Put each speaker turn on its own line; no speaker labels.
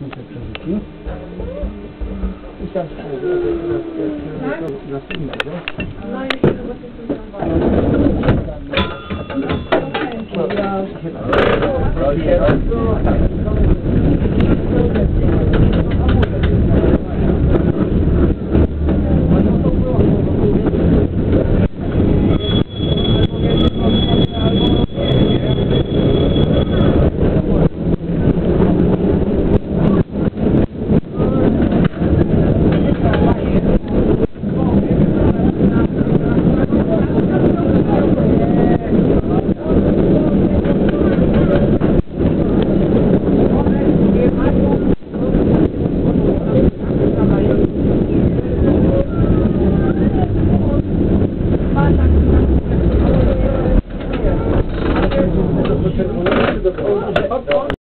mi się przerzuci. I tam następnego.
No i
God.